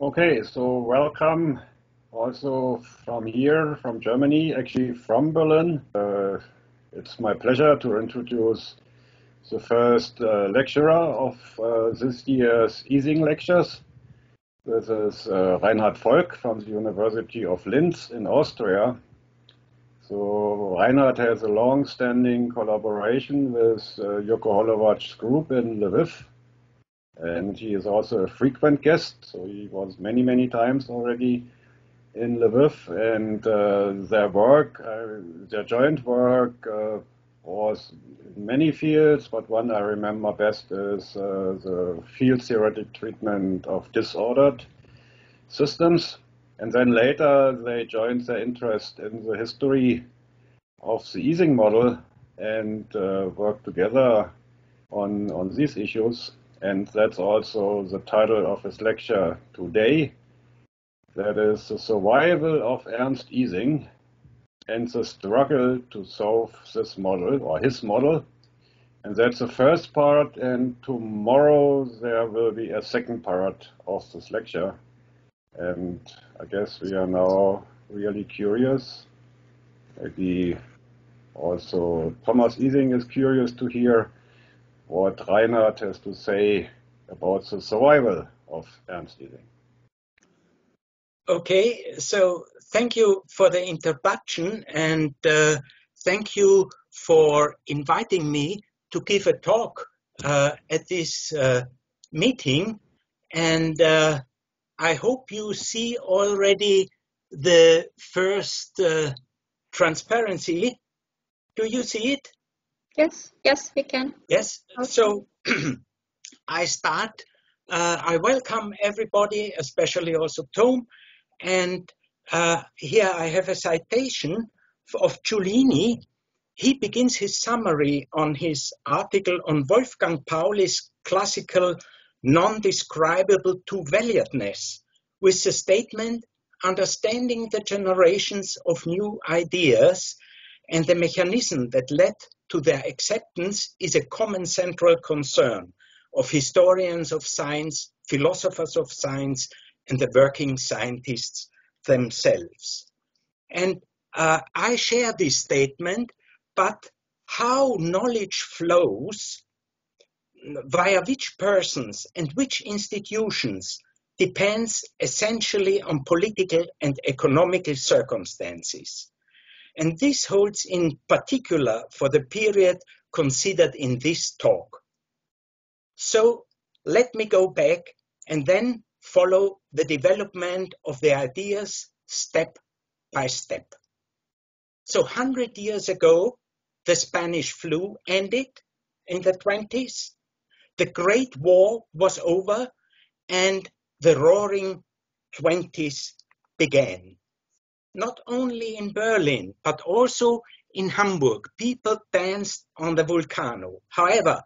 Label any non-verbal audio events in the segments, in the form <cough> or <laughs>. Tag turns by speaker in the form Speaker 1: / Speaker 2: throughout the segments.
Speaker 1: Okay, so welcome also from here, from Germany, actually from Berlin. Uh, it's my pleasure to introduce the first uh, lecturer of uh, this year's Ising lectures. This is uh, Reinhard Folk from the University of Linz in Austria. So Reinhard has a long-standing collaboration with uh, Joko Holovatch's group in Lviv. And he is also a frequent guest, so he was many, many times already in Lviv. And uh, their work, uh, their joint work, uh, was in many fields, but one I remember best is uh, the field theoretic treatment of disordered systems. And then later they joined their interest in the history of the Ising model and uh, worked together on, on these issues. And that's also the title of his lecture today. That is the survival of Ernst Ising and the struggle to solve this model or his model. And that's the first part. And tomorrow there will be a second part of this lecture. And I guess we are now really curious. Maybe also Thomas Ising is curious to hear what Reinhard has to say about the survival of Ernst Ising.
Speaker 2: Okay, so thank you for the introduction and uh, thank you for inviting me to give a talk uh, at this uh, meeting. And uh, I hope you see already the first uh, transparency. Do you see it?
Speaker 3: Yes, yes, we can.
Speaker 2: Yes,
Speaker 3: Okay.
Speaker 2: so <clears throat> I start. Uh, I welcome everybody, especially also Tom. And uh, here I have a citation of Giulini. He begins his summary on his article on Wolfgang Pauli's classical non-describable two-valuedness with the statement, understanding the generations of new ideas and the mechanism that led to their acceptance is a common central concern of historians of science, philosophers of science, and the working scientists themselves. And uh, I share this statement, but how knowledge flows via which persons and which institutions depends essentially on political and economical circumstances. And this holds in particular for the period considered in this talk. So let me go back and then follow the development of the ideas step by step. So 100 years ago, the Spanish flu ended in the 20s. The Great War was over and the roaring 20s began. Not only in Berlin, but also in Hamburg, people danced on the volcano. However,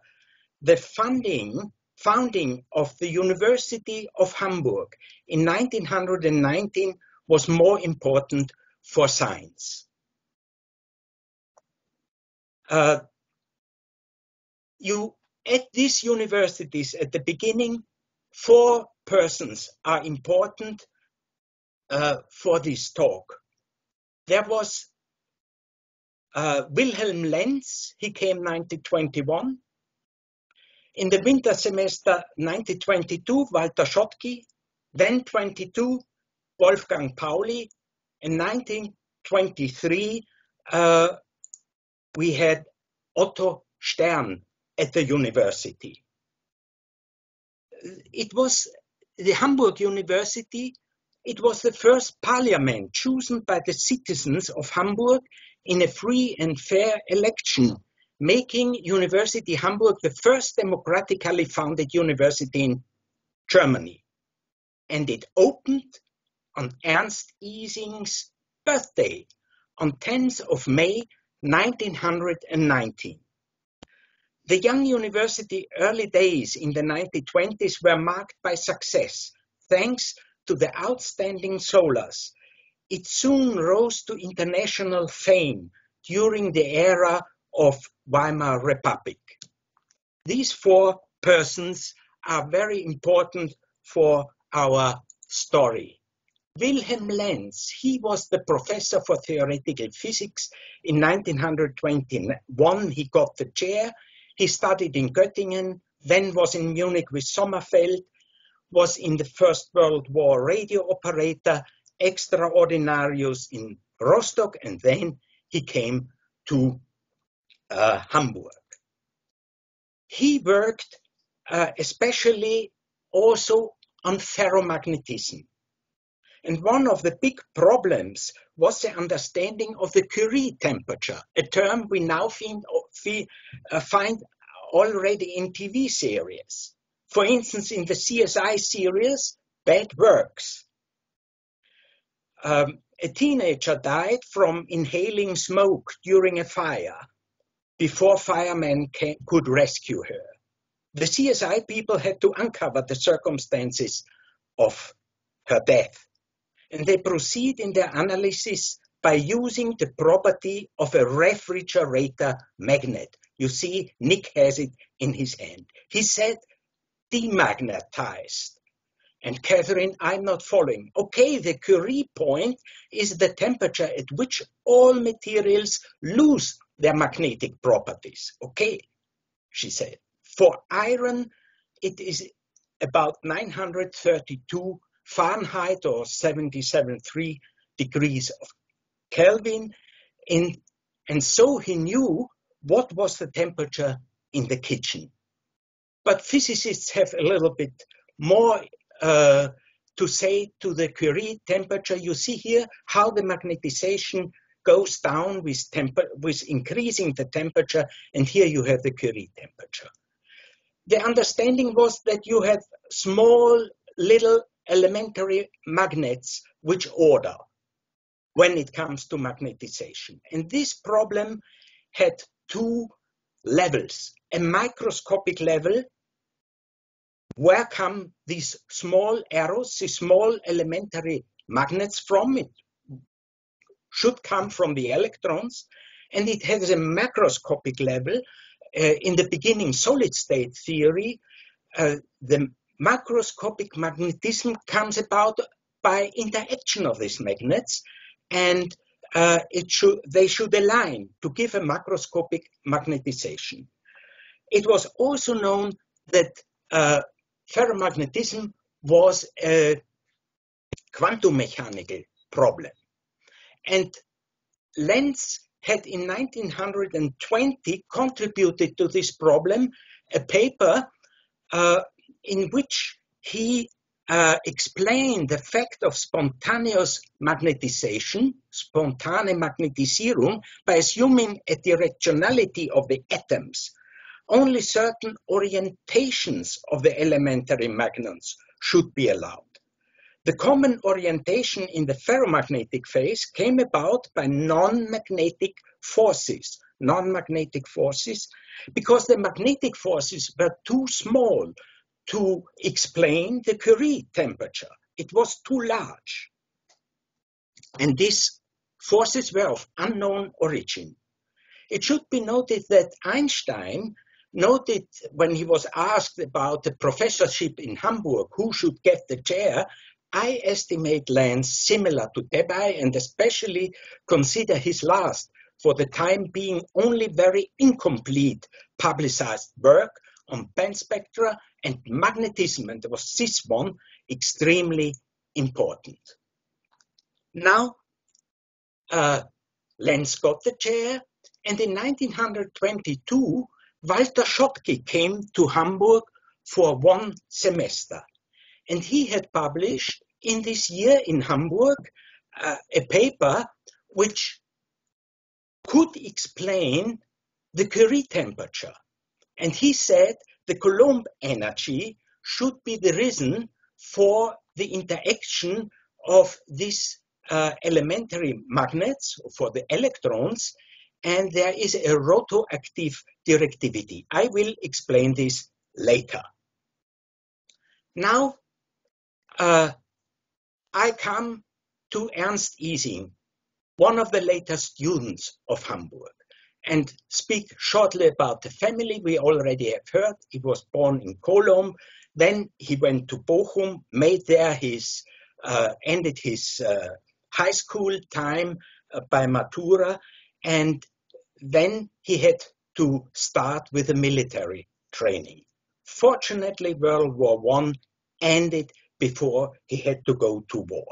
Speaker 2: the funding, founding of the University of Hamburg in 1919 was more important for science. Uh, you at these universities at the beginning, four persons are important uh, for this talk. There was uh, Wilhelm Lenz, he came 1921. In the winter semester 1922, Walter Schottky, then 22, Wolfgang Pauli. In 1923, uh, we had Otto Stern at the university. It was the Hamburg University, it was the first parliament chosen by the citizens of Hamburg in a free and fair election, making University Hamburg the first democratically founded university in Germany. And it opened on Ernst Ising's birthday on 10th of May 1919. The young university early days in the 1920s were marked by success, thanks to the outstanding Solers. It soon rose to international fame during the era of Weimar Republic. These four persons are very important for our story. Wilhelm Lenz, he was the professor for theoretical physics. In 1921, he got the chair. He studied in Göttingen, then was in Munich with Sommerfeld, was in the First World War radio operator, extraordinarius in Rostock, and then he came to uh, Hamburg. He worked uh, especially also on ferromagnetism. And one of the big problems was the understanding of the Curie temperature, a term we now find, uh, find already in TV series. For instance, in the CSI series, Bad Works. Um, a teenager died from inhaling smoke during a fire before firemen came, could rescue her. The CSI people had to uncover the circumstances of her death. And they proceed in their analysis by using the property of a refrigerator magnet. You see, Nick has it in his hand. He said, demagnetized. And Catherine, I'm not following. Okay, the Curie point is the temperature at which all materials lose their magnetic properties. Okay, she said. For iron, it is about 932 Fahrenheit or 77.3 degrees of Kelvin. In, and so he knew what was the temperature in the kitchen. But physicists have a little bit more uh, to say to the Curie temperature. You see here how the magnetization goes down with, with increasing the temperature, and here you have the Curie temperature. The understanding was that you have small little elementary magnets which order when it comes to magnetization. And this problem had two levels, a microscopic level where come these small arrows, these small elementary magnets from? It should come from the electrons, and it has a macroscopic level. Uh, in the beginning, solid state theory, uh, the macroscopic magnetism comes about by interaction of these magnets, and uh, it should, they should align to give a macroscopic magnetization. It was also known that uh, ferromagnetism was a quantum mechanical problem. And Lenz had in 1920 contributed to this problem a paper uh, in which he uh, explained the fact of spontaneous magnetization, spontane Magnetisierung, by assuming a directionality of the atoms only certain orientations of the elementary magnets should be allowed. The common orientation in the ferromagnetic phase came about by non-magnetic forces, non-magnetic forces, because the magnetic forces were too small to explain the Curie temperature. It was too large. And these forces were of unknown origin. It should be noted that Einstein noted when he was asked about the professorship in Hamburg, who should get the chair, I estimate Lenz similar to Debye and especially consider his last, for the time being only very incomplete publicized work on band spectra and magnetism, and there was this one extremely important. Now, Lenz got the chair, and in 1922, Walter Schottky came to Hamburg for one semester. And he had published in this year in Hamburg uh, a paper which could explain the Curie temperature. And he said the Coulomb energy should be the reason for the interaction of these uh, elementary magnets, for the electrons, and there is a rotoactive directivity. I will explain this later. Now, uh, I come to Ernst Ising, one of the later students of Hamburg, and speak shortly about the family we already have heard. He was born in Cologne, then he went to Bochum, made there his uh, ended his uh, high school time uh, by Matura, and then he had to start with the military training. Fortunately, World War One ended before he had to go to war.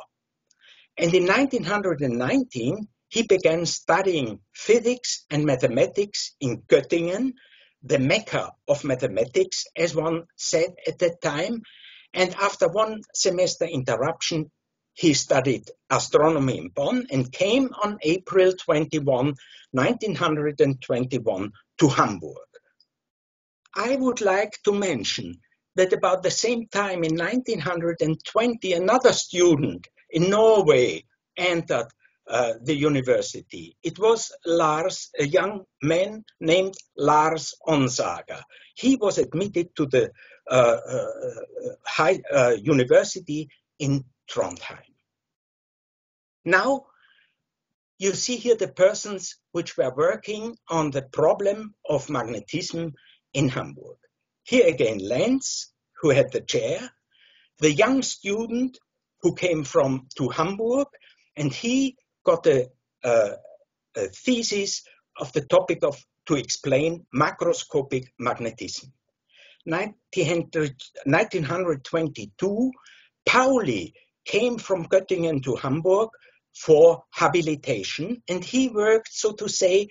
Speaker 2: And in 1919, he began studying physics and mathematics in Göttingen, the mecca of mathematics, as one said at that time. And after one semester interruption, he studied astronomy in Bonn and came on April 21, 1921 to Hamburg. I would like to mention that about the same time in 1920, another student in Norway entered uh, the university. It was Lars, a young man named Lars Onsager. He was admitted to the uh, uh, high, uh, university in Trondheim. Now, you see here the persons which were working on the problem of magnetism in Hamburg. Here again, Lenz, who had the chair, the young student who came from to Hamburg, and he got a, a, a thesis of the topic of to explain macroscopic magnetism. 1922, Pauli came from Göttingen to Hamburg for habilitation, and he worked, so to say,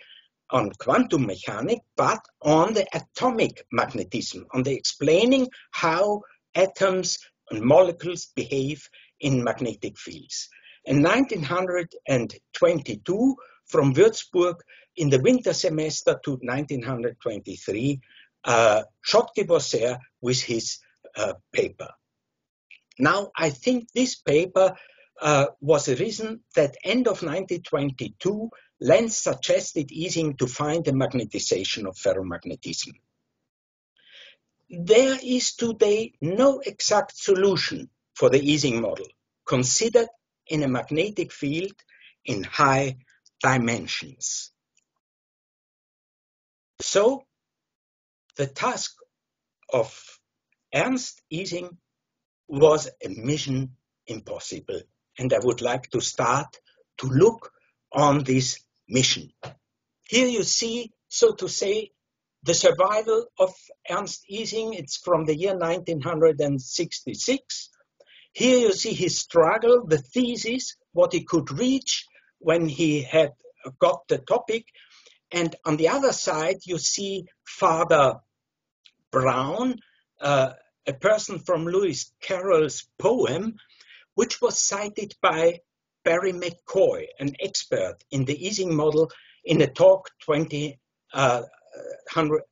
Speaker 2: on quantum mechanics, but on the atomic magnetism, on the explaining how atoms and molecules behave in magnetic fields. In 1922, from Würzburg in the winter semester to 1923, uh, Schottky was there with his uh, paper. Now, I think this paper uh, was the reason that end of 1922, Lenz suggested Ising to find the magnetization of ferromagnetism. There is today no exact solution for the Ising model considered in a magnetic field in high dimensions. So the task of Ernst Ising was a mission impossible. And I would like to start to look on this mission. Here you see, so to say, the survival of Ernst Ising. It's from the year 1966. Here you see his struggle, the thesis, what he could reach when he had got the topic. And on the other side, you see Father Brown, uh, a person from Lewis Carroll's poem, which was cited by Barry McCoy, an expert in the Ising model, in a talk 20, uh,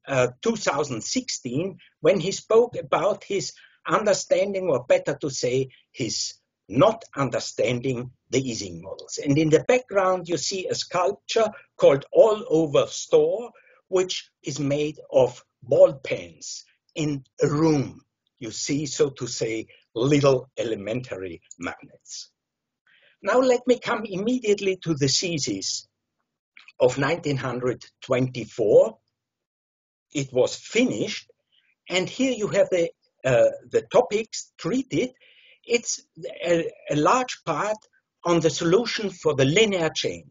Speaker 2: uh, 2016 when he spoke about his understanding, or better to say, his not understanding the Ising models. And in the background, you see a sculpture called All Over Store, which is made of ball pens in a room. You see, so to say, little elementary magnets. Now let me come immediately to the thesis of 1924. It was finished, and here you have the, uh, the topics treated. It's a, a, large part on the solution for the linear chain,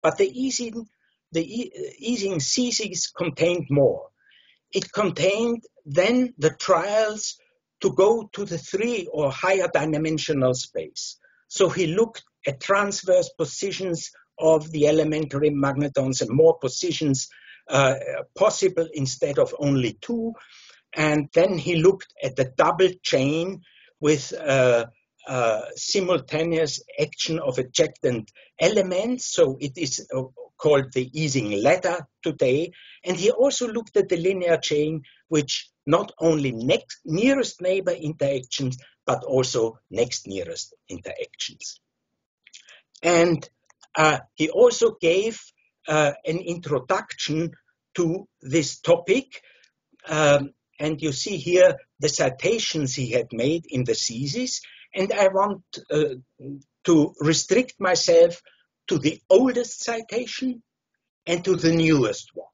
Speaker 2: but the Ising, the Ising thesis contained more. It contained then the trials to go to the three or higher dimensional space. So he looked at transverse positions of the elementary magnetons and more positions uh, possible instead of only two. And then he looked at the double chain with uh, uh, simultaneous action of ejectant elements. So it is called the Ising ladder today. And he also looked at the linear chain, which not only next nearest neighbor interactions, but also next nearest interactions. And uh, he also gave uh, an introduction to this topic. Um, and you see here the citations he had made in the thesis. And I want uh, to restrict myself to the oldest citation and to the newest one.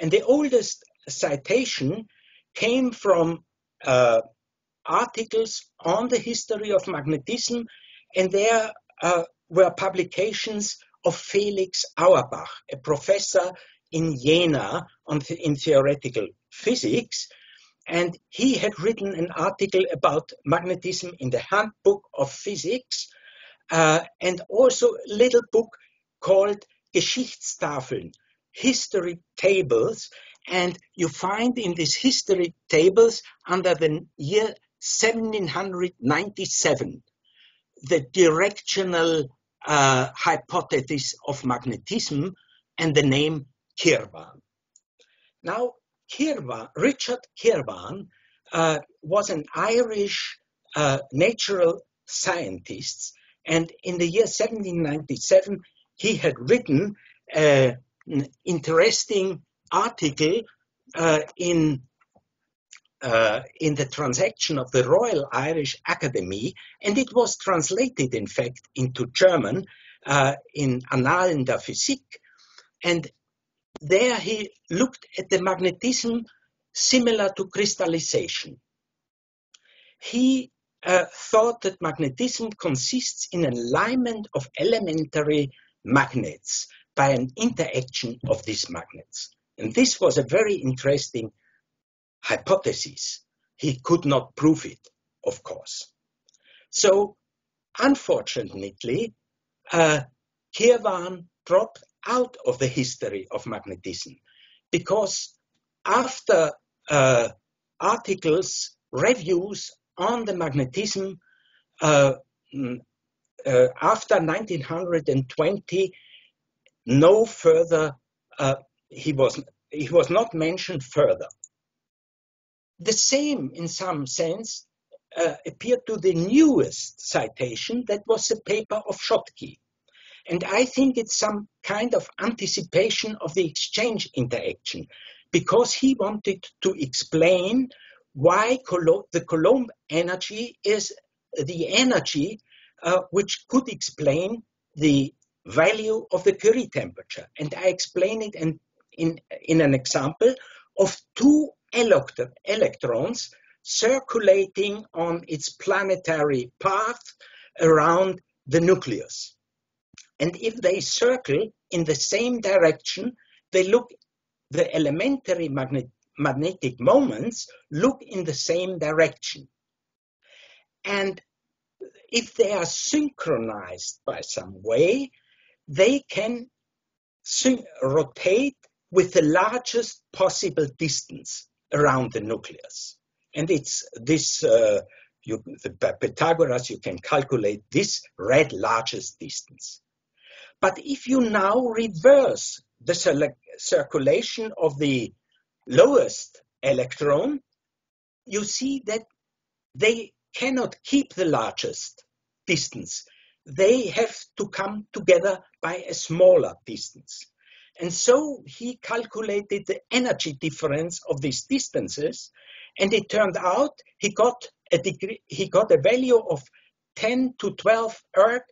Speaker 2: And the oldest citation came from uh, articles on the history of magnetism, and there uh, were publications of Felix Auerbach, a professor in Jena on th in theoretical physics, and he had written an article about magnetism in the Handbook of Physics, uh, and also a little book called Geschichtstafeln, history tables, and you find in these history tables under the year 1797 the directional uh, hypothesis of magnetism and the name Kirwan. Now, Kirwan, Richard Kirwan uh, was an Irish uh, natural scientist, and in the year 1797 he had written an interesting article uh, in uh, in the transaction of the Royal Irish Academy, and it was translated, in fact, into German uh, in Annalen der Physik. And there he looked at the magnetism similar to crystallization. He uh, thought that magnetism consists in alignment of elementary magnets by an interaction of these magnets. And this was a very interesting hypothesis. He could not prove it, of course. So, unfortunately, uh, Kirwan dropped out of the history of magnetism because after uh, articles, reviews on the magnetism uh, mm, uh, after 1920, no further, uh, he was he was not mentioned further. The same, in some sense, uh, appeared to the newest citation, that was a paper of Schottky. And I think it's some kind of anticipation of the exchange interaction, because he wanted to explain why the Coulomb energy is the energy uh, which could explain the value of the Curie temperature. And I explain it in, in, in an example of two electrons circulating on its planetary path around the nucleus. And if they circle in the same direction, they look, the elementary magnet, magnetic moments look in the same direction. And if they are synchronized by some way, they can rotate with the largest possible distance around the nucleus. And it's this, uh, you, the Pythagoras, you can calculate this red largest distance. But if you now reverse the circulation of the lowest electron, you see that they cannot keep the largest distance. They have to come together by a smaller distance. And so he calculated the energy difference of these distances, and it turned out he got a degree, he got a value of 10 to 12 erg,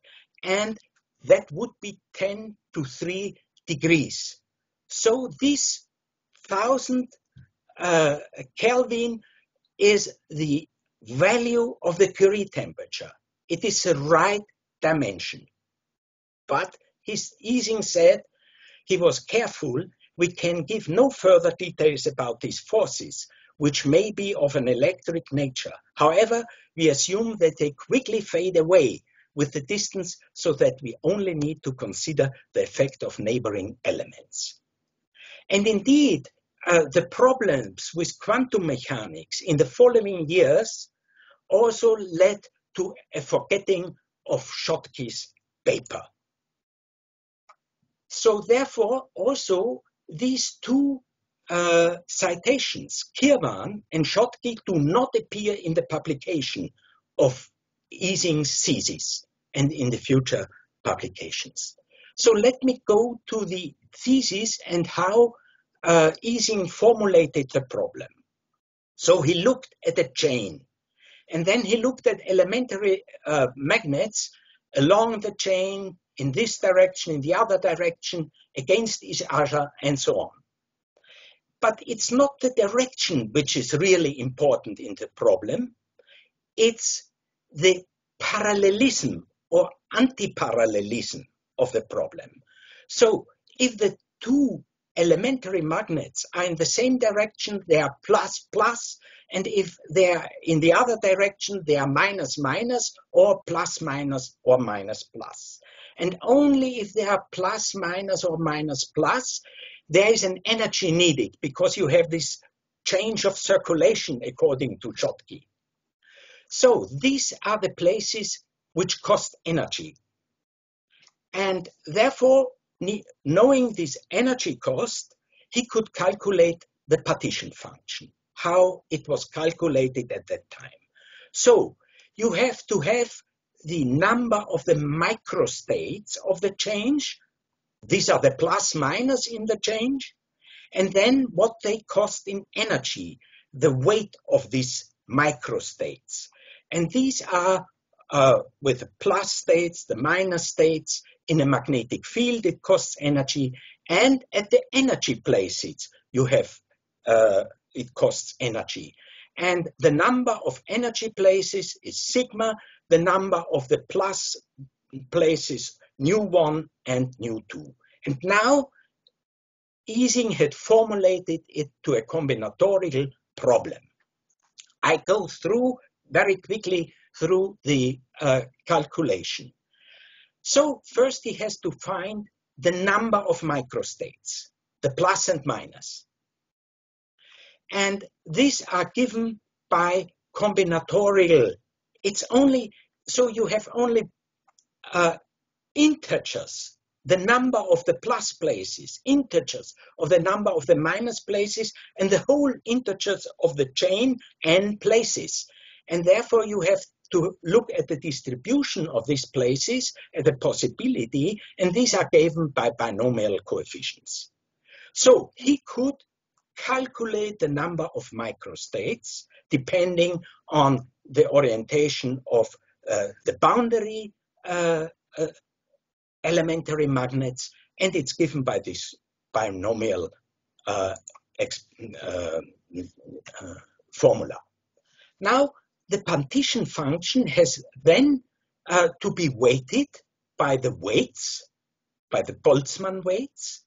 Speaker 2: and that would be 10 to 3 degrees. So this thousand uh, Kelvin is the value of the Curie temperature. It is the right dimension. But his Ising said he was careful, we can give no further details about these forces, which may be of an electric nature. However, we assume that they quickly fade away with the distance so that we only need to consider the effect of neighboring elements. And indeed, uh, the problems with quantum mechanics in the following years also led to a forgetting of Schottky's paper. So therefore, also these two uh, citations, Kirwan and Schottky, do not appear in the publication of Ising's thesis and in the future publications. So let me go to the thesis and how uh, formulated the problem. So he looked at a chain, and then he looked at elementary uh, magnets along the chain in this direction, in the other direction, against each other, and so on. But it's not the direction which is really important in the problem. it's the parallelism or anti-parallelism of the problem. So if the two elementary magnets are in the same direction, they are plus plus, and if they are in the other direction, they are minus minus, or plus minus, or minus plus. And only if they are plus minus or minus plus, there is an energy needed because you have this change of circulation according to Schottky. So these are the places which cost energy. And therefore, knowing this energy cost, he could calculate the partition function, how it was calculated at that time. So you have to have the number of the microstates of the change. These are the plus minus in the change. And then what they cost in energy, the weight of these microstates. And these are uh, with the plus states, the minus states, in a magnetic field, it costs energy. And at the energy places, you have, uh, it costs energy. And the number of energy places is sigma, the number of the plus places, nu 1 and nu 2. And now, Ising had formulated it to a combinatorial problem. I go through very quickly through the uh, calculation. So first he has to find the number of microstates, the plus and minus. And these are given by combinatorial. It's only, so you have only uh, integers, the number of the plus places, integers of the number of the minus places, and the whole integers of the chain n places. And therefore you have to look at the distribution of these places at the possibility, and these are given by binomial coefficients. So he could calculate the number of microstates depending on the orientation of uh, the boundary uh, uh, elementary magnets, and it's given by this binomial uh, uh, uh, formula. Now, the partition function has then uh, to be weighted by the weights, by the Boltzmann weights,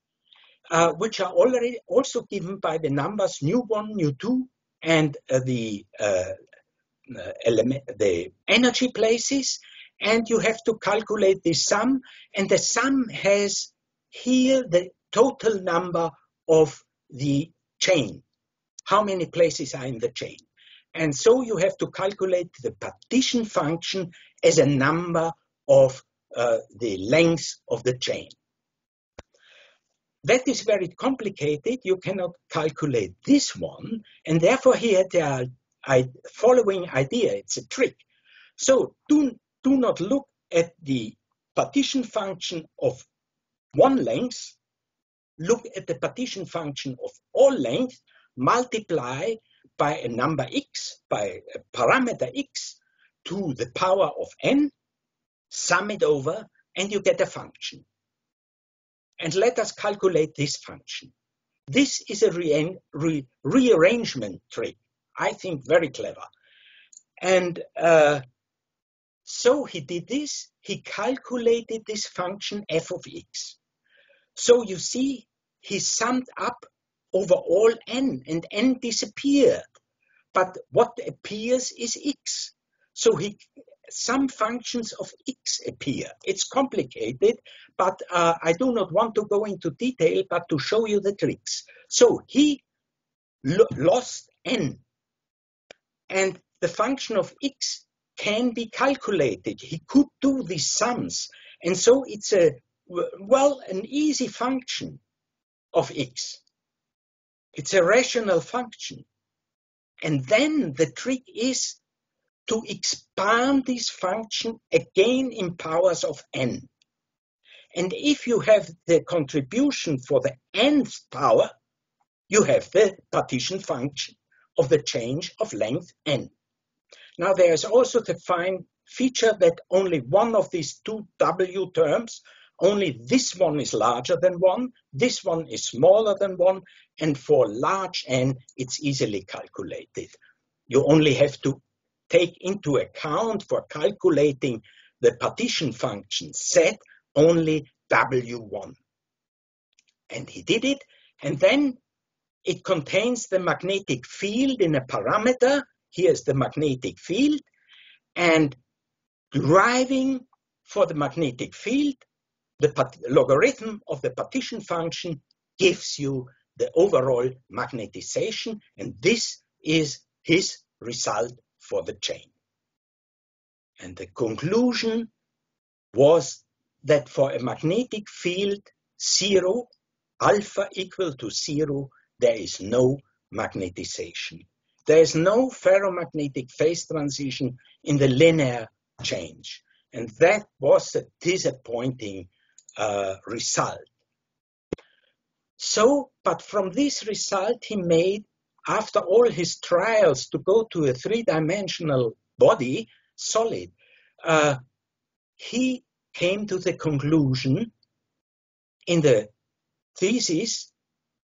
Speaker 2: uh, which are already also given by the numbers nu1, nu2, and uh, the uh, uh, element, the energy places, and you have to calculate the sum, and the sum has here the total number of the chain. How many places are in the chain? And so you have to calculate the partition function as a number of uh, the length of the chain. That is very complicated. You cannot calculate this one. And therefore here there are I, following idea. It's a trick. So do, do not look at the partition function of one length. Look at the partition function of all lengths, multiply by a number x, by a parameter x, to the power of n, sum it over, and you get a function. And let us calculate this function. This is a re re rearrangement trick, I think very clever. And uh, so he did this, he calculated this function f of x. So you see, he summed up over all n, and n disappeared. But what appears is x. So he, some functions of x appear. It's complicated, but uh, I do not want to go into detail, but to show you the tricks. So he lo lost n, and the function of x can be calculated. He could do these sums, and so it's a well an easy function of x. It's a rational function. And then the trick is to expand this function again in powers of n. And if you have the contribution for the nth power, you have the partition function of the change of length n. Now there is also the fine feature that only one of these two w terms only this one is larger than 1, this one is smaller than 1, and for large n, it's easily calculated. You only have to take into account for calculating the partition function set only W1. And he did it, and then it contains the magnetic field in a parameter. Here's the magnetic field, and deriving for the magnetic field, the logarithm of the partition function gives you the overall magnetization, and this is his result for the chain. And the conclusion was that for a magnetic field zero, alpha equal to zero, there is no magnetization. There is no ferromagnetic phase transition in the linear chain. And that was a disappointing uh, result. So, but from this result, he made, after all his trials to go to a three dimensional body, solid, uh, he came to the conclusion in the thesis,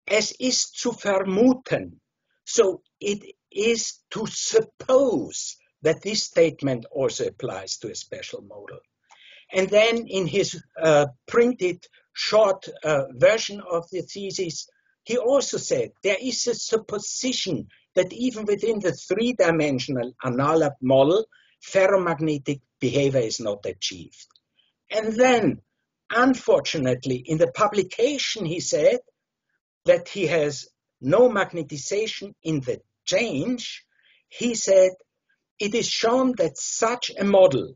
Speaker 2: es ist zu vermuten. So it is to suppose that this statement also applies to a special model. And then in his uh, printed short uh, version of the thesis, he also said there is a supposition that even within the three-dimensional analog model, ferromagnetic behavior is not achieved. And then, unfortunately, in the publication, he said that he has no magnetization in the change. He said it is shown that such a model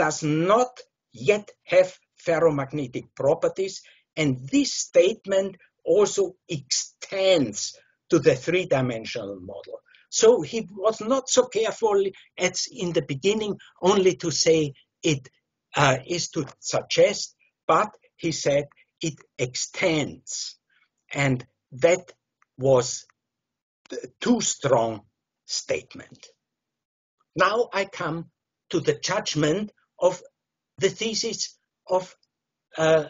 Speaker 2: does not yet have ferromagnetic properties, and this statement also extends to the three-dimensional model. So he was not so careful as in the beginning only to say it uh, is to suggest, but he said it extends. And that was too strong statement. Now I come to the judgment of the thesis of uh,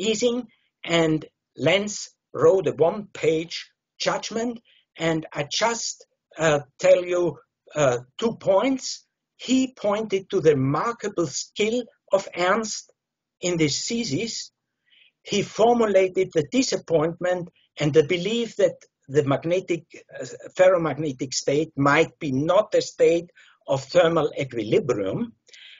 Speaker 2: Ising and Lenz wrote a one-page judgment, and I just uh, tell you uh, two points. He pointed to the remarkable skill of Ernst in this thesis. He formulated the disappointment and the belief that the magnetic uh, ferromagnetic state might be not a state of thermal equilibrium.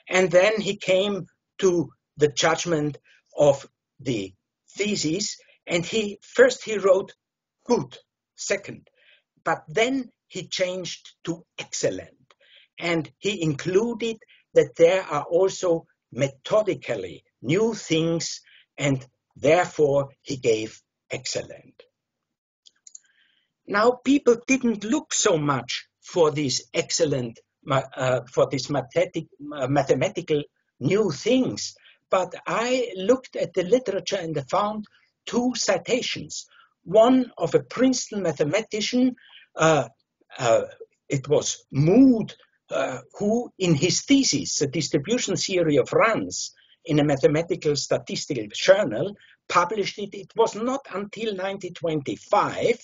Speaker 2: And then he came to the judgment of the thesis, and he first he wrote good, second, but then he changed to excellent, and he included that there are also methodically new things, and therefore he gave excellent. Now people didn't look so much for this excellent, uh, for this mathematic, uh, mathematical new things, but I looked at the literature and found two citations. One of a Princeton mathematician, uh, uh, it was Mood, uh, who in his thesis, The Distribution Theory of Runs, in a mathematical statistical journal, published it. It was not until 1925,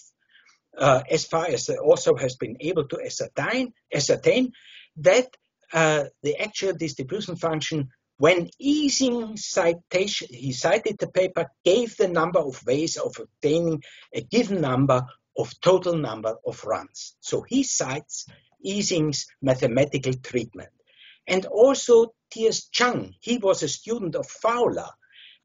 Speaker 2: uh, as far as author has been able to ascertain, ascertain that uh, the actual distribution function when Ising citation, he cited the paper, gave the number of ways of obtaining a given number of total number of runs. So he cites Ising's mathematical treatment. And also T.S. Chang, he was a student of Fowler.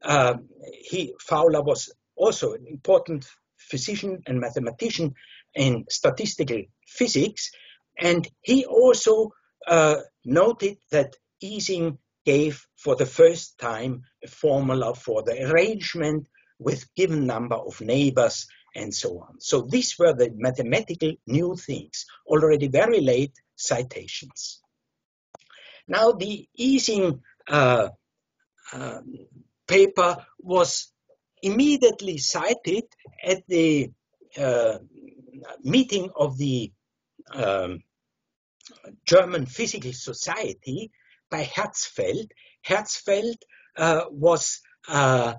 Speaker 2: Um, he, Fowler was also an important physician and mathematician in statistical physics. And he also uh, noted that Ising gave for the first time a formula for the arrangement with given number of neighbors and so on. So these were the mathematical new things, already very late citations. Now the Ising uh, uh, paper was immediately cited at the uh, meeting of the um, German Physical Society by Herzfeld. Herzfeld uh, was uh,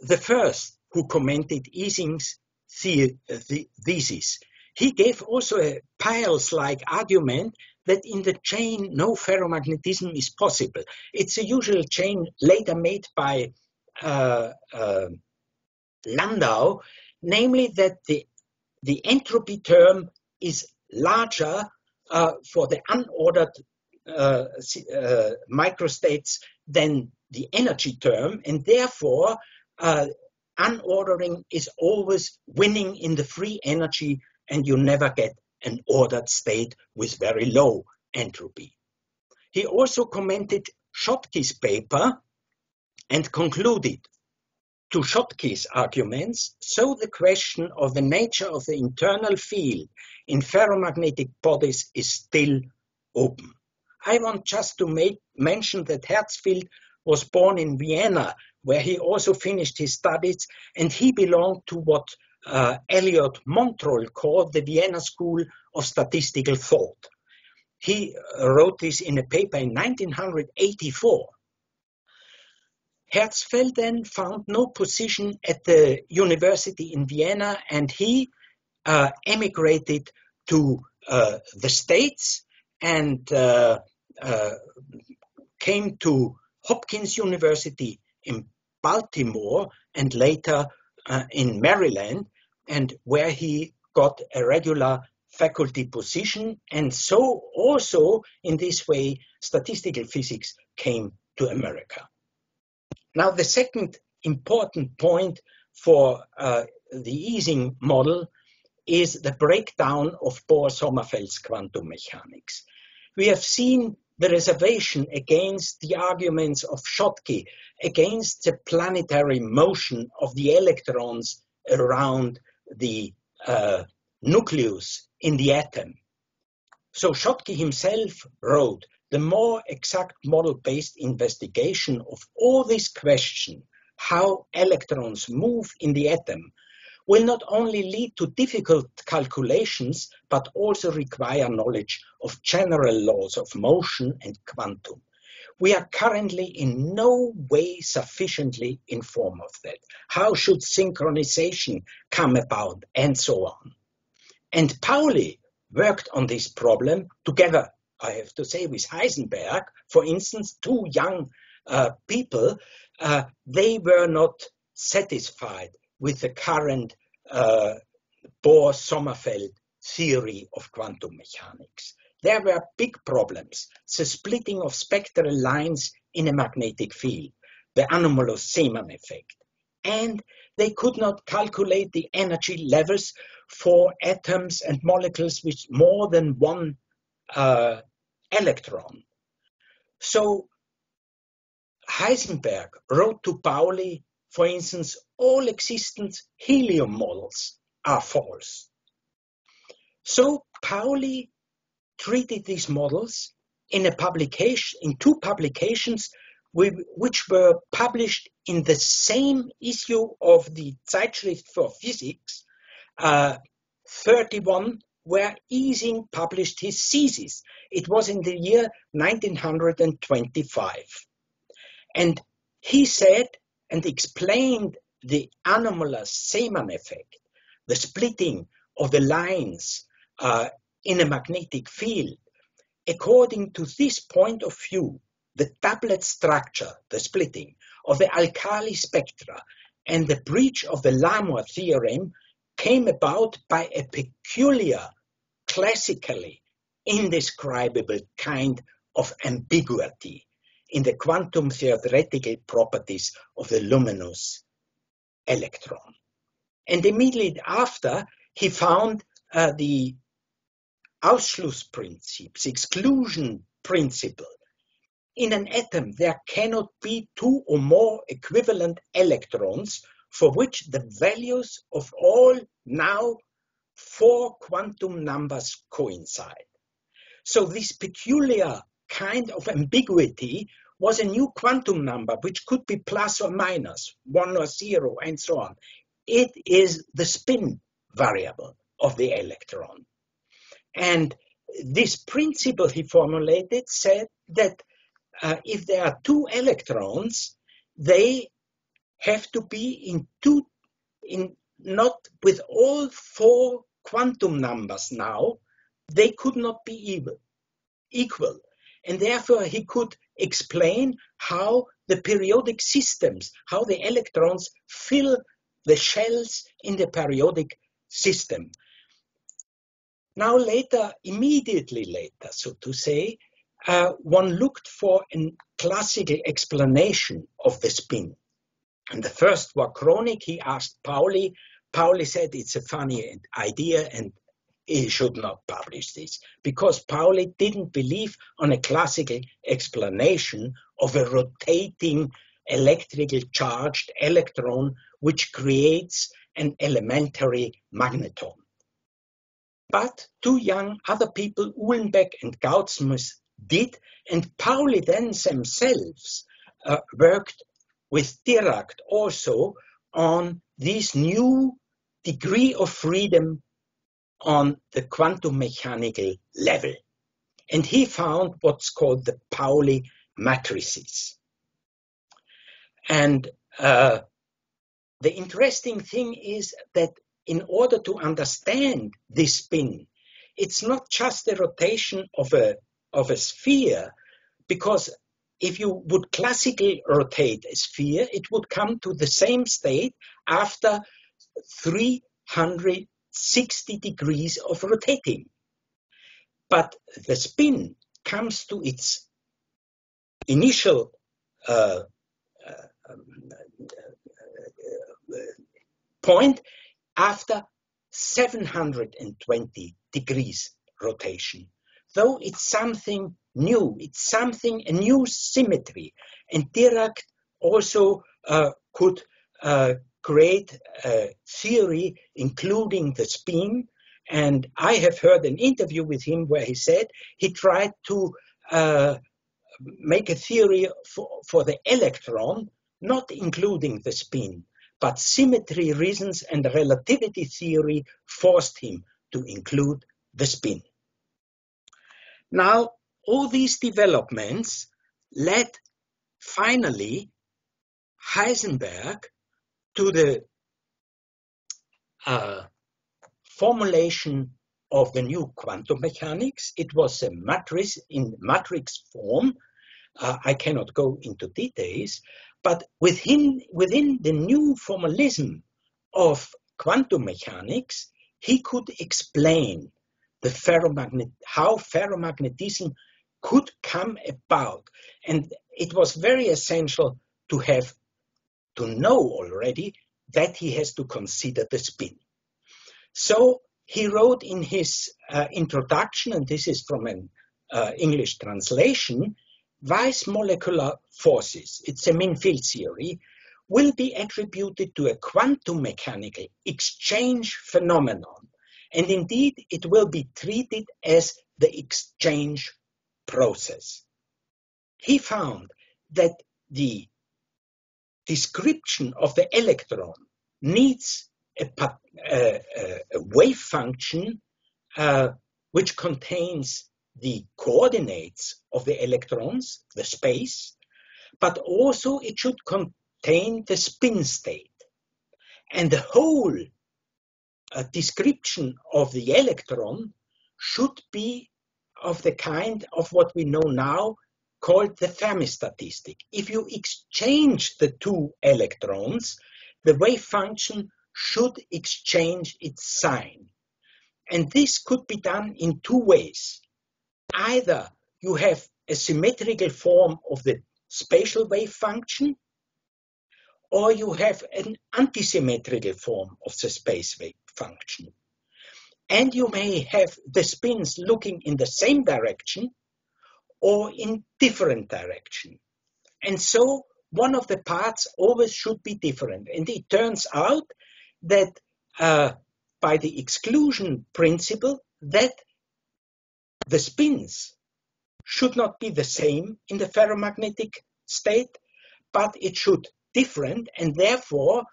Speaker 2: the first who commented Ising's the, the thesis. He gave also a Peierls-like argument that in the chain no ferromagnetism is possible. It's a usual chain later made by uh, uh, Landau, namely that the, the entropy term is larger uh, for the unordered uh, uh, microstates than the energy term, and therefore uh, unordering is always winning in the free energy, and you never get an ordered state with very low entropy. He also commented Schottky's paper and concluded to Schottky's arguments, so the question of the nature of the internal field in ferromagnetic bodies is still open. I want just to make, mention that Herzfeld was born in Vienna, where he also finished his studies, and he belonged to what uh, Elliott Montroll called the Vienna School of Statistical Thought. He wrote this in a paper in 1984. Herzfeld then found no position at the university in Vienna and he uh, emigrated to uh, the States and uh, uh came to Hopkins University in Baltimore and later uh, in Maryland, and where he got a regular faculty position. And so, also in this way, statistical physics came to America. Now, the second important point for uh, the Ising model is the breakdown of Bohr-Sommerfeld's quantum mechanics. We have seen the reservation against the arguments of Schottky, against the planetary motion of the electrons around the uh, nucleus in the atom. So Schottky himself wrote the more exact model-based investigation of all these questions, how electrons move in the atom, will not only lead to difficult calculations, but also require knowledge of general laws of motion and quantum. We are currently in no way sufficiently informed of that. How should synchronization come about and so on? And Pauli worked on this problem together I have to say, with Heisenberg, for instance, two young uh, people, uh, they were not satisfied with the current uh, Bohr-Sommerfeld theory of quantum mechanics. There were big problems, the splitting of spectral lines in a magnetic field, the anomalous Zeeman effect, and they could not calculate the energy levels for atoms and molecules with more than one uh, electron. So Heisenberg wrote to Pauli, for instance, all existent helium models are false. So Pauli treated these models in a publication, in two publications, which were published in the same issue of the Zeitschrift for Physics, uh, 31 where Ising published his thesis. It was in the year 1925. And he said and explained the anomalous Zeeman effect, the splitting of the lines uh, in a magnetic field. According to this point of view, the doublet structure, the splitting of the alkali spectra and the breach of the Larmor theorem came about by a peculiar, classically indescribable kind of ambiguity in the quantum theoretical properties of the luminous electron. And immediately after, he found uh, the Ausschlussprinzip, the exclusion principle. In an atom, there cannot be two or more equivalent electrons for which the values of all now four quantum numbers coincide. So this peculiar kind of ambiguity was a new quantum number, which could be plus or minus, one or zero, and so on. It is the spin variable of the electron. And this principle he formulated said that uh, if there are two electrons, they have to be in two, in not with all four quantum numbers now, they could not be even. equal. And therefore, he could explain how the periodic systems, how the electrons fill the shells in the periodic system. Now, later, immediately later, so to say, uh, one looked for a classical explanation of the spin. And the first was Kronig. He asked Pauli. Pauli said it's a funny idea and he should not publish this because Pauli didn't believe on a classical explanation of a rotating electrically charged electron which creates an elementary magneton. But two young other people, Uhlenbeck and Goudsmit, did, and Pauli then themselves uh, worked with Dirac also on this new degree of freedom on the quantum mechanical level. And he found what's called the Pauli matrices. And uh, the interesting thing is that in order to understand this spin, it's not just the rotation of a, of a sphere, because if you would classically rotate a sphere, it would come to the same state after 360 degrees of rotating. But the spin comes to its initial uh, uh, point after 720 degrees rotation. Though it's something new, it's something, a new symmetry. And Dirac also uh, could uh, create a theory including the spin. And I have heard an interview with him where he said he tried to uh, make a theory for, for the electron, not including the spin, but symmetry reasons and relativity theory forced him to include the spin. Now, all these developments led finally Heisenberg to the uh, formulation of the new quantum mechanics. It was a matrix in matrix form. Uh, I cannot go into details, but within, within the new formalism of quantum mechanics, he could explain the ferromagnet, how ferromagnetism could come about. And it was very essential to have to know already that he has to consider the spin. So he wrote in his uh, introduction, and this is from an uh, English translation, Weiss molecular forces, it's a mean field theory, will be attributed to a quantum mechanical exchange phenomenon. And indeed, it will be treated as the exchange process. He found that the description of the electron needs a, a, a wave function uh, which contains the coordinates of the electrons, the space, but also it should contain the spin state. And the whole uh, description of the electron should be of the kind of what we know now called the Fermi statistic. If you exchange the two electrons, the wave function should exchange its sign. And this could be done in two ways. Either you have a symmetrical form of the spatial wave function, or you have an antisymmetrical form of the space wave function. And you may have the spins looking in the same direction or in different direction. And so one of the parts always should be different. And it turns out that uh, by the exclusion principle that the spins should not be the same in the ferromagnetic state, but it should different, and therefore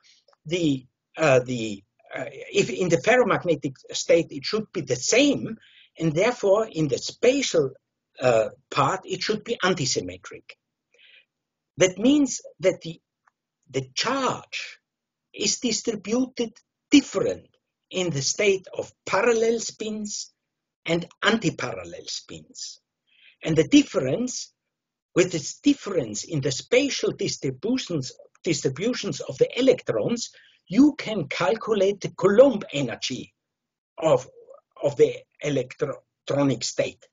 Speaker 2: the uh, the uh, if in the ferromagnetic state it should be the same, and therefore in the spatial uh, part it should be antisymmetric. That means that the the charge is distributed different in the state of parallel spins and antiparallel spins. And the difference, with this difference in the spatial distributions, distributions of the electrons, you can calculate the Coulomb energy of, of the electronic state.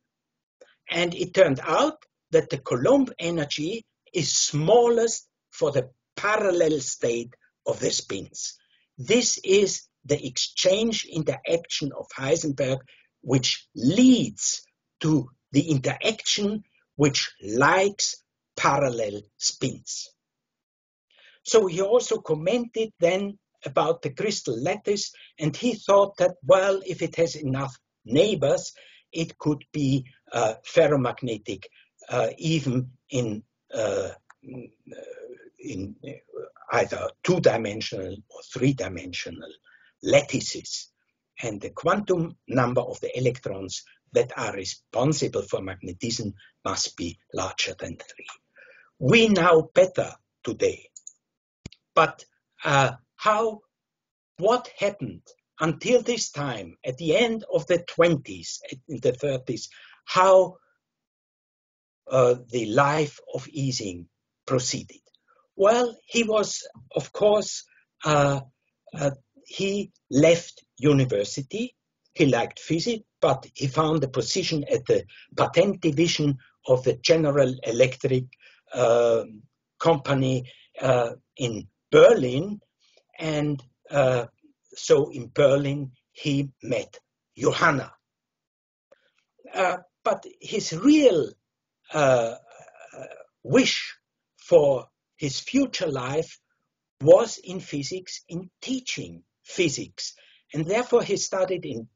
Speaker 2: And it turned out that the Coulomb energy is smallest for the parallel state of the spins. This is the exchange interaction of Heisenberg, which leads to the interaction which likes parallel spins. So he also commented then about the crystal lattice, and he thought that, well, if it has enough neighbors, it could be uh, ferromagnetic uh, even in, uh, in either two-dimensional or three-dimensional lattices. And the quantum number of the electrons that are responsible for magnetism must be larger than three. We know better today. But uh, how, what happened until this time, at the end of the 20s, in the 30s, how uh, the life of Ising proceeded? Well, he was, of course, uh, uh, he left university. He liked physics, but he found a position at the patent division of the General Electric uh, company uh, in Berlin. And uh, so in Berlin, he met Johanna. Uh, but his real uh, wish for his future life was in physics, in teaching physics. And therefore, he studied in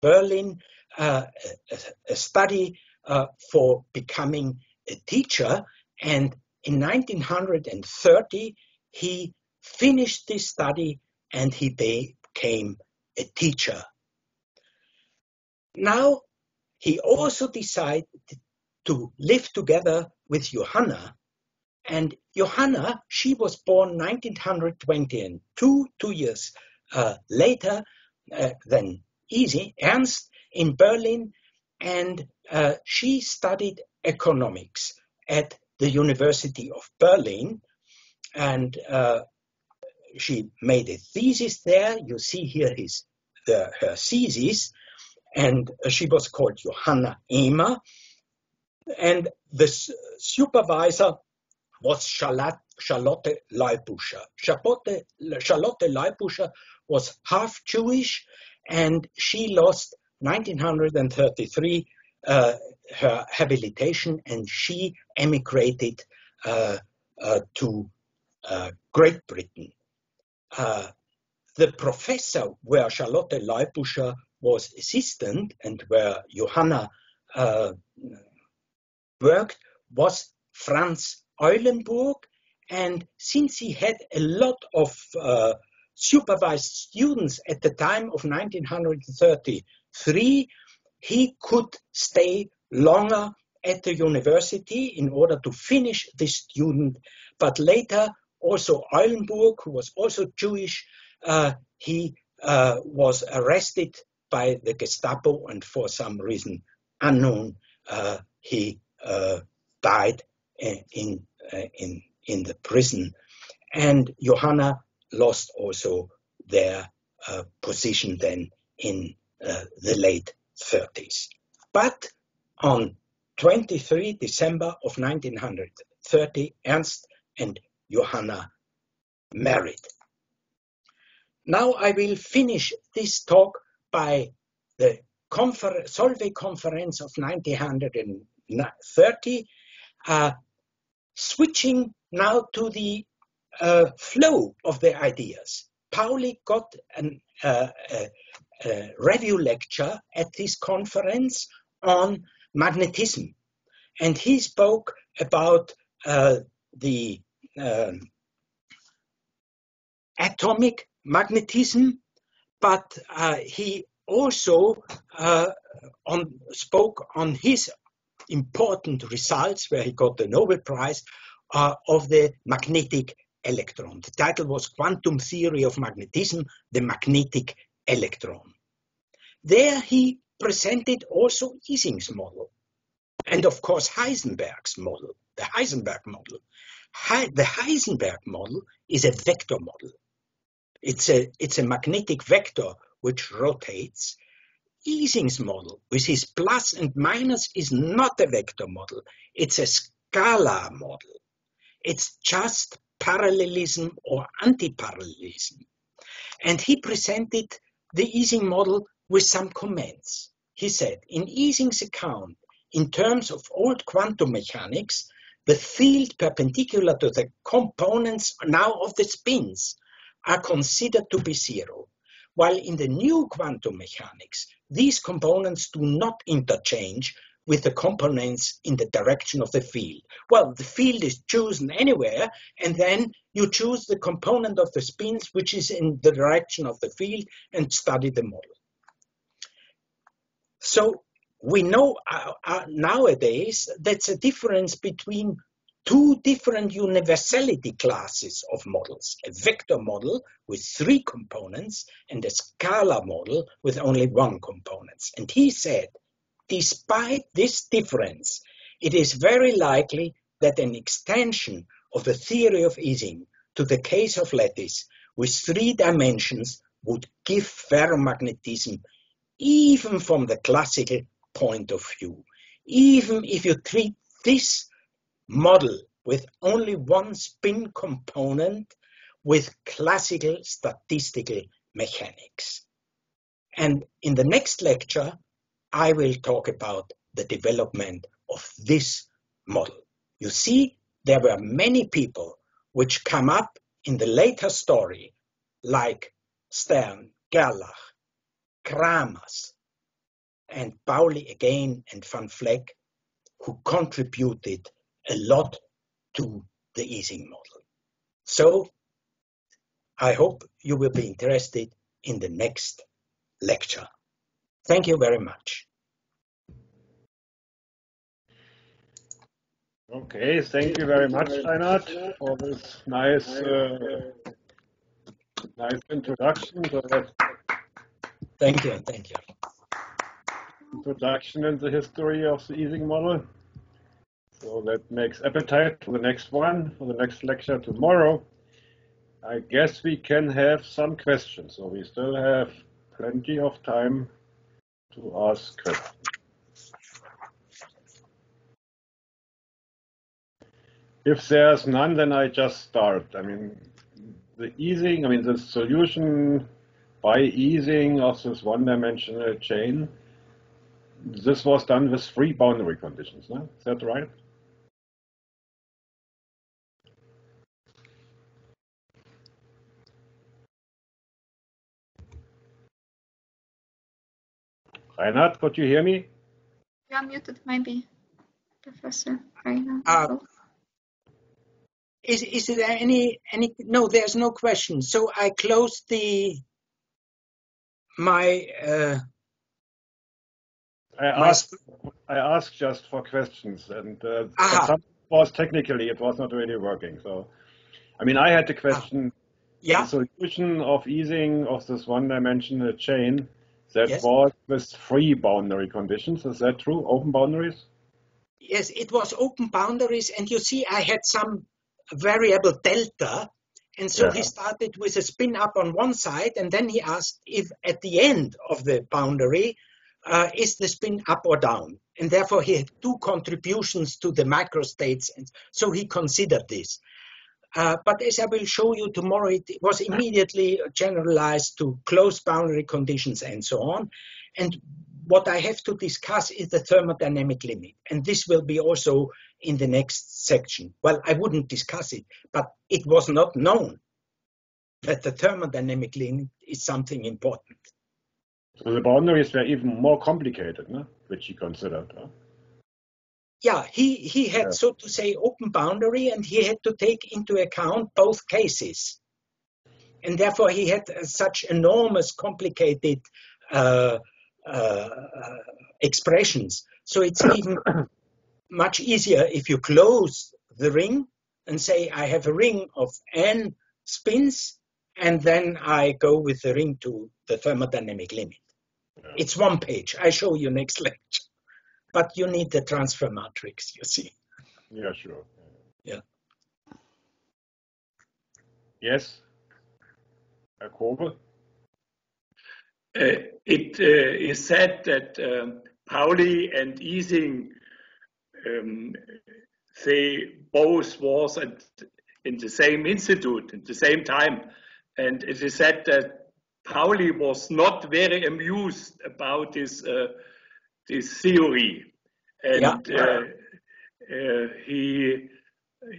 Speaker 2: Berlin uh, a, a, study uh, for becoming a teacher. And in 1930, he finished this study and he became a teacher. Now, he also decided to live together with Johanna. And Johanna, she was born 1920 and two, two years uh, later uh, than Ising, Ernst, in Berlin, and uh, she studied economics at the University of Berlin, and uh, she made a thesis there. You see here his the, her thesis, and she was called Johanna Ehmer, and the supervisor was Charlotte, Charlotte Leubuscher. Charlotte, Charlotte Leubuscher was half Jewish, and she lost 1933 uh, her habilitation, and she emigrated uh, uh, to uh, Great Britain. Uh, the professor where Charlotte Leubuscher was assistant and where Johanna uh, worked was Franz Eulenburg, and since he had a lot of uh, supervised students at the time of 1933, he could stay longer at the university in order to finish the student. But later, also Eulenburg, who was also Jewish, uh, he uh, was arrested by the Gestapo and for some reason unknown, uh, he uh, died in, uh, in, in the prison. And Johanna lost also their uh, position then in uh, the late 30s. But on 23 December of 1930, Ernst and Johanna married. Now I will finish this talk by the confer Solvay conference of 1930, uh, switching now to the uh, flow of the ideas. Pauli got an, uh, a, a review lecture at this conference on magnetism, and he spoke about uh, the um, atomic magnetism, but uh, he also uh, on, spoke on his important results, where he got the Nobel Prize, uh, of the magnetic electron. The title was Quantum Theory of Magnetism, the Magnetic Electron. There he presented also Ising's model. and of course Heisenberg's model, the Heisenberg model. The Heisenberg model is a vector model. It's a, it's a magnetic vector which rotates. Ising's model with his plus and minus is not a vector model. It's a scalar model. It's just parallelism or anti-parallelism. And he presented the Ising model with some comments. He said, in Ising's account, in terms of old quantum mechanics, the field perpendicular to the components now of the spins are considered to be zero, while in the new quantum mechanics, these components do not interchange with the components in the direction of the field. Well, the field is chosen anywhere, and then you choose the component of the spins which is in the direction of the field and study the model. So we know uh, uh, nowadays that's a difference between two different universality classes of models, a vector model with three components and a scalar model with only one component. And he said, despite this difference, it is very likely that an extension of the theory of Ising to the case of lattice with three dimensions would give ferromagnetism even from the classical point of view. Even if you treat this model with only one spin component with classical statistical mechanics. And in the next lecture, I will talk about the development of this model. You see, there were many people which come up in the later story, like Stern, Gerlach, Kramers, and Pauli again and Van Vleck, who contributed a lot to the Ising model. So I hope you will be interested in the next lecture. Thank you very much.
Speaker 1: Okay, thank you very much, Reinhard, for this nice, uh, nice introduction.
Speaker 2: Thank you, thank you.
Speaker 1: Introduction in the history of the Ising model. So that makes appetite for the next one, for the next lecture tomorrow. I guess we can have some questions. So we still have plenty of time to ask questions. If there's none, then I just start. I mean, the Ising, I mean, the solution by Ising of this one-dimensional chain, this was done with free boundary conditions, no? Is that right? Reinhard, could you hear me?
Speaker 3: You're muted, maybe, Professor Reinhard.
Speaker 2: Uh, is, is there any, any, no, there's no question. So I closed the, my, uh,
Speaker 1: I asked, I asked just for questions and uh, some was technically, it was not really working. So, I mean, I had the question, ah.
Speaker 2: yeah.
Speaker 1: the solution of Ising of this one-dimensional chain that yes. was with free boundary conditions. Is that true? Open boundaries?
Speaker 2: Yes, it was open boundaries. And you see, I had some variable delta. And so yeah. he started with a spin up on one side. And then he asked if at the end of the boundary, uh, is the spin up or down? And therefore, he had two contributions to the microstates. And so he considered this. Uh, but as I will show you tomorrow, it was immediately generalized to closed boundary conditions and so on. And what I have to discuss is the thermodynamic limit. And this will be also in the next section. Well, I wouldn't discuss it, but it was not known that the thermodynamic limit is something important.
Speaker 1: So the boundaries were even more complicated, no? which he considered. Huh?
Speaker 2: yeah, he, he had, yeah. so to say, open boundary and he had to take into account both cases. And therefore, he had uh, such enormous, complicated uh, uh, expressions. So it's <coughs> even much easier if you close the ring and say, I have a ring of n spins, and then I go with the ring to the thermodynamic limit. Yeah. It's one page. I show you next <laughs> lecture. but you need the transfer matrix, you see.
Speaker 1: Yeah, sure.
Speaker 2: Yeah.
Speaker 1: Yes. Herr Kobe?
Speaker 4: Uh, it uh, is said that um, Pauli and Ising, um, they both was at, in the same institute at the same time. And it is said that Pauli was not very amused about this, uh, this theory. And
Speaker 2: Yeah.
Speaker 4: uh, uh, he,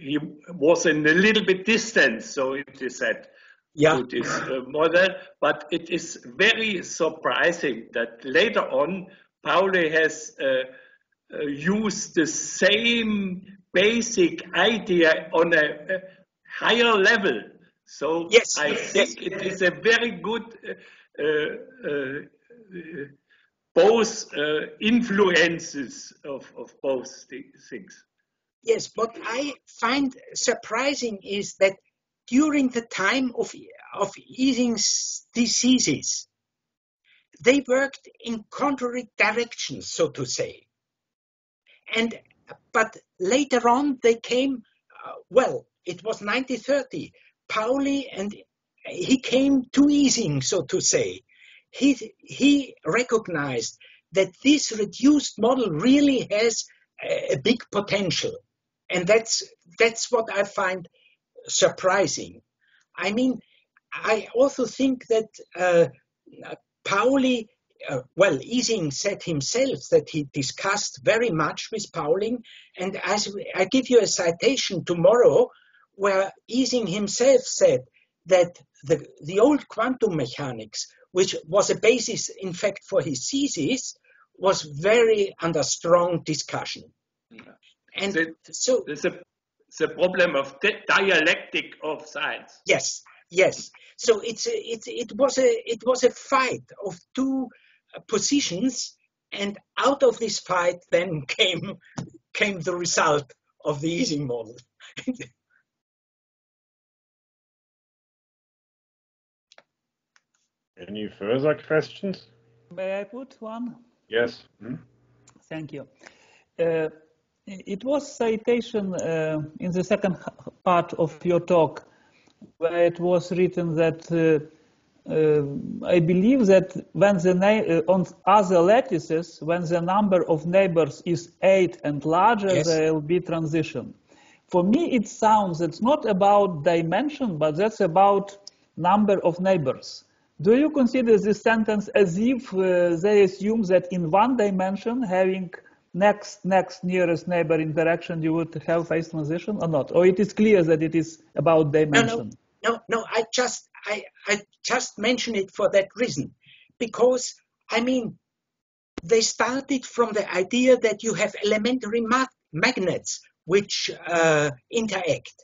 Speaker 4: he was in a little bit distance, so it is said
Speaker 2: Yeah,
Speaker 4: to this uh, model, but it is very surprising that later on Pauli has uh, uh, used the same basic idea on a, a higher level. So
Speaker 2: Yes,
Speaker 4: I
Speaker 2: yes,
Speaker 4: think it is a very good uh, uh, uh, both uh, influences of, of both things.
Speaker 2: Yes, what I find surprising is that during the time of, of Ising's diseases, they worked in contrary directions, so to say. And but later on they came. Uh, well, it was 1930. Pauli and he came to Ising, so to say. He he recognized that this reduced model really has a, big potential, and that's that's what I find surprising. I mean, I also think that uh, Pauli, uh, well, Ising said himself that he discussed very much with Pauling, and as I give you a citation tomorrow, where Ising himself said that the, the old quantum mechanics, which was a basis, in fact, for his thesis, was very under strong discussion. And
Speaker 4: The-
Speaker 2: so
Speaker 4: There's a, the problem of di- dialectic of science.
Speaker 2: Yes, yes. So it's a, it it was a it was a fight of two uh, positions, and out of this fight then <laughs> came came the result of the Ising model. <laughs>
Speaker 1: Any further questions?
Speaker 5: May I put one?
Speaker 1: Yes. Hmm?
Speaker 5: Thank you. Uh, it was citation uh, in the second part of your talk where it was written that uh, uh, I believe that when the uh, on other lattices, when the number of neighbors is eight and larger,
Speaker 2: Yes.
Speaker 5: there will be transition. For me, it sounds it's not about dimension, but that's about number of neighbors. Do you consider this sentence as if uh, they assume that in one dimension, having next next nearest neighbor interaction, you would have phase transition or not? Or it is clear that it is about
Speaker 2: No,
Speaker 5: dimension?
Speaker 2: no, no, no. I just I I just mention it for that reason, because I mean they started from the idea that you have elementary ma- magnets which uh, interact,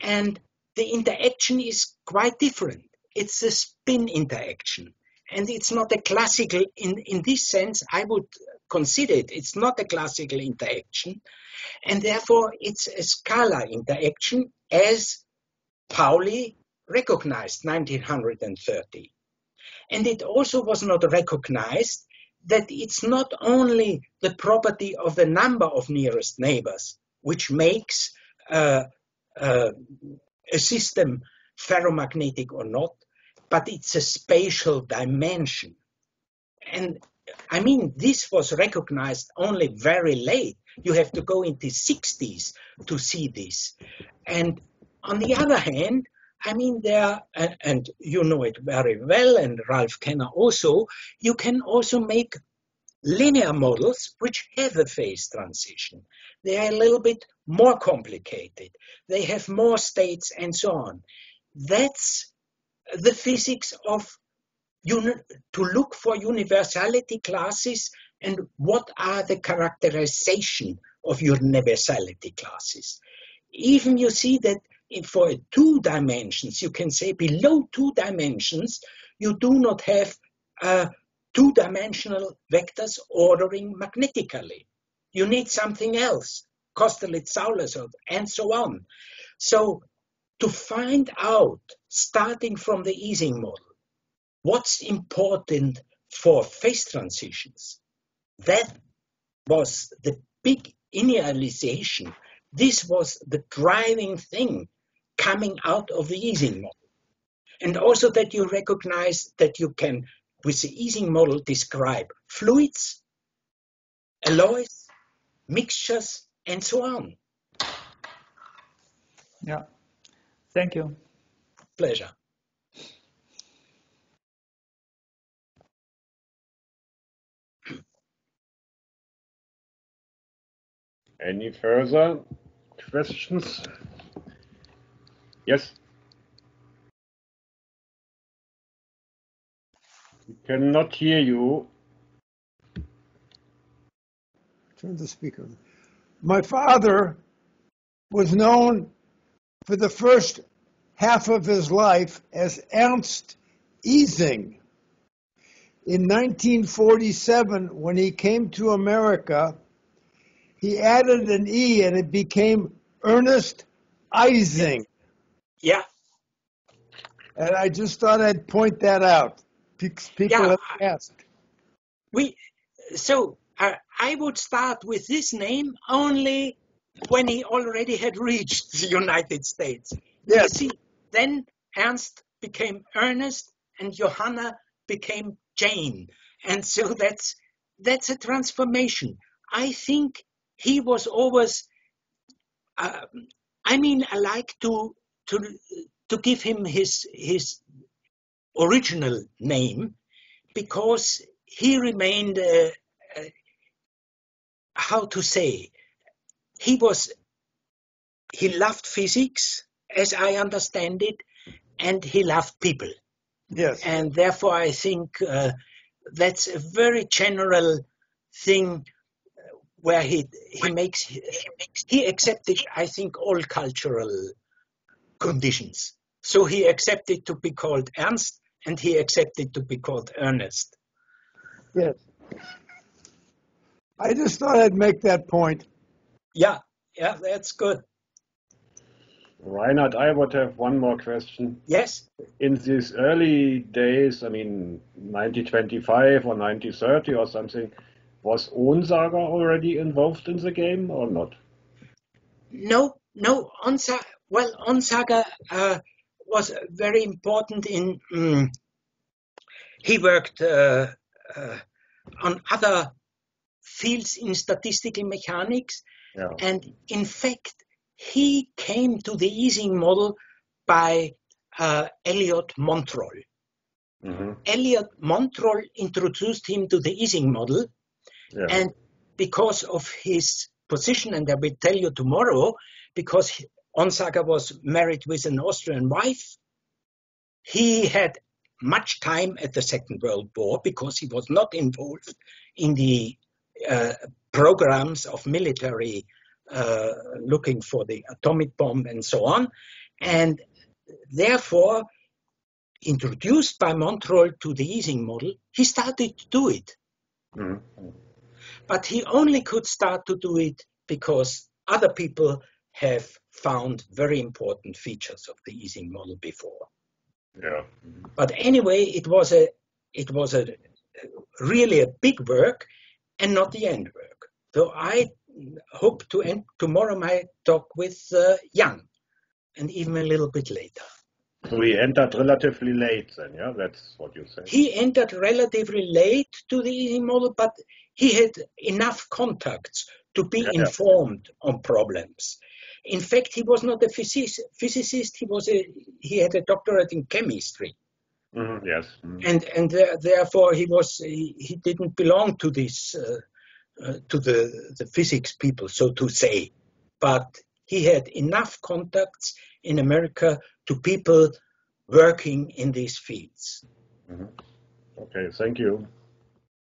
Speaker 2: and the interaction is quite different. It's a spin interaction, and it's not a classical in in this sense. I would consider it. It's not a classical interaction, and therefore it's a scalar interaction as Pauli recognized 1930. And it also was not recognized that it's not only the property of the number of nearest neighbors which makes uh, uh, a system ferromagnetic or not, but it's a spatial dimension. And I mean, this was recognized only very late. You have to go into 60s to see this. And on the other hand, I mean, there, and, you know it very well, and Ralph Kenna also, you can also make linear models which have a phase transition. They are a little bit more complicated. They have more states and so on. That's the physics of to look for universality classes and what are the characterization of universality classes. Even you see that for two dimensions, you can say below two dimensions, you do not have uh, two-dimensional vectors ordering magnetically. You need something else, Kosterlitz-Thouless, and so on. So to find out, starting from the Ising model, what's important for phase transitions, that was the big initialization. This was the driving thing coming out of the Ising model. And also that you recognize that you can, with the Ising model, describe fluids, alloys, mixtures, and so on.
Speaker 5: Yeah. Thank you.
Speaker 2: Pleasure.
Speaker 1: Any further questions? Yes. We cannot hear you.
Speaker 6: Turn the speaker. My father was known for the first half of his life as Ernst Ising. In 1947, when he came to America, he added an E and it became Ernest Ising.
Speaker 2: Yeah,
Speaker 6: And I just thought I'd point that out. People
Speaker 2: Yeah,
Speaker 6: have asked.
Speaker 2: we so uh, I would start with this name only when he already had reached the United States. You see, then Ernst became Ernest and Johanna became Jane. And so that's that's a transformation. I think he was always uh, I mean I like to to to give him his his original name because he remained uh, uh, how to say he was he loved physics as i understand it and he loved people
Speaker 6: yes,
Speaker 2: and therefore i think uh, that's a very general thing where he he makes he accepted i think all cultural conditions so he accepted to be called ernst and he accepted to be called ernest
Speaker 6: yes. I just thought I'd make that point.
Speaker 2: Yeah yeah that's good
Speaker 1: Reinhard, I would have one more question.
Speaker 2: yes
Speaker 1: In these early days, I mean, 1925 or 1930 or something, was Onsager already involved in the game or not?
Speaker 2: No, no. Onsa, well, Onsager uh, was very important in. mm, he worked uh, uh, on other fields in statistical mechanics,
Speaker 1: Yeah.
Speaker 2: and in fact, he came to the Ising model by uh, Elliott Montroll.
Speaker 1: hmm
Speaker 2: Elliott Montroll introduced him to the Ising model,
Speaker 1: Yeah.
Speaker 2: and because of his position, and I will tell you tomorrow, because Onsager was married with an Austrian wife, he had much time at the Second World War because he was not involved in the uh, programs of military uh, looking for the atomic bomb and so on. And therefore, introduced by Montroll to the Ising model, he started to do it
Speaker 1: Mhm.
Speaker 2: but he only could start to do it because other people have found very important features of the Ising model before.
Speaker 1: Yeah.
Speaker 2: But anyway, it was a it was a really a big work and not the end work. So I hope to end tomorrow my talk with uh, Jan and even a little bit later.
Speaker 1: We entered relatively late then, yeah? That's what you say.
Speaker 2: He entered relatively late to the Ising model, but he had enough contacts to be
Speaker 1: Yeah,
Speaker 2: informed on problems. In fact, he was not a physic- physicist. He was a he had a doctorate in chemistry,
Speaker 1: Mhm, Yes. Mhm.
Speaker 2: and and there- therefore he was he, he didn't belong to this uh, uh, to the the physics people, so to say. But he had enough contacts in America to people working in these fields.
Speaker 1: Okay, thank you.